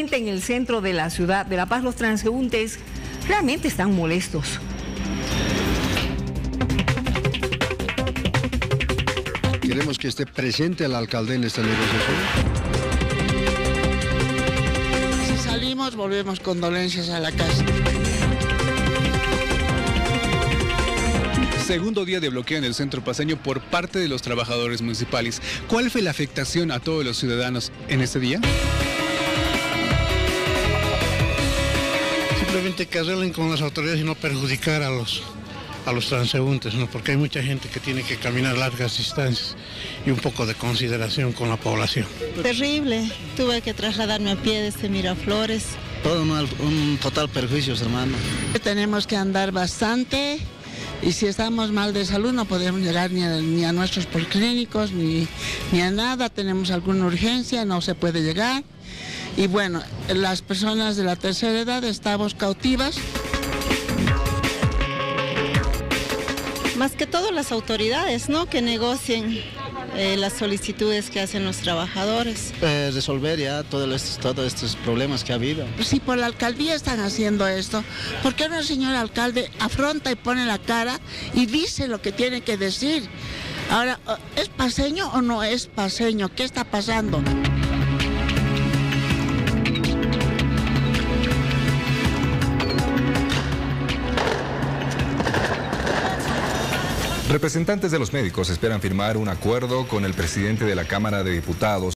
En el centro de la ciudad de La Paz, los transeúntes realmente están molestos. Queremos que esté presente el alcalde en esta negociación. Si salimos, volvemos con dolencias a la casa. Segundo día de bloqueo en el centro paseño por parte de los trabajadores municipales. ¿Cuál fue la afectación a todos los ciudadanos en este día? Simplemente que arreglen con las autoridades y no perjudicar a los, a los transeúntes, ¿no? porque hay mucha gente que tiene que caminar largas distancias y un poco de consideración con la población. Terrible, tuve que trasladarme a pie desde Miraflores. Todo un, un total perjuicio, hermano. Tenemos que andar bastante y si estamos mal de salud no podemos llegar ni a, ni a nuestros policlínicos ni, ni a nada, tenemos alguna urgencia, no se puede llegar. Y bueno, las personas de la tercera edad estamos cautivas. Más que todo las autoridades, ¿no? Que negocien eh, las solicitudes que hacen los trabajadores. Eh, resolver ya todos estos, todos estos problemas que ha habido. Si por la alcaldía están haciendo esto, ¿por qué no el señor alcalde afronta y pone la cara y dice lo que tiene que decir? Ahora, ¿es paseño o no es paseño? ¿Qué está pasando? Representantes de los médicos esperan firmar un acuerdo con el presidente de la Cámara de Diputados